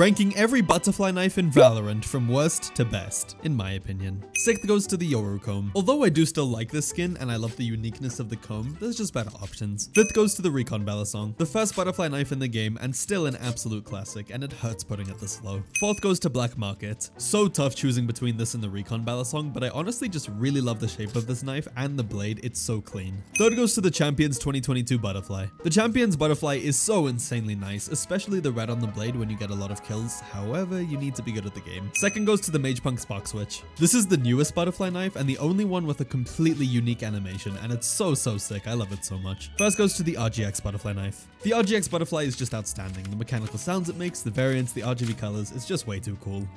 ranking every butterfly knife in Valorant from worst to best, in my opinion. Sixth goes to the Yoru comb. Although I do still like this skin and I love the uniqueness of the comb, there's just better options. Fifth goes to the Recon Balisong, the first butterfly knife in the game and still an absolute classic, and it hurts putting it this low. Fourth goes to Black Market. So tough choosing between this and the Recon Balisong, but I honestly just really love the shape of this knife and the blade, it's so clean. Third goes to the Champions 2022 Butterfly. The Champions Butterfly is so insanely nice, especially the red on the blade when you get a lot of kills, however, you need to be good at the game. Second goes to the Magepunk Spark Switch. This is the newest butterfly knife and the only one with a completely unique animation, and it's so so sick, I love it so much. First goes to the RGX Butterfly knife. The RGX Butterfly is just outstanding, the mechanical sounds it makes, the variants, the RGB colors, it's just way too cool.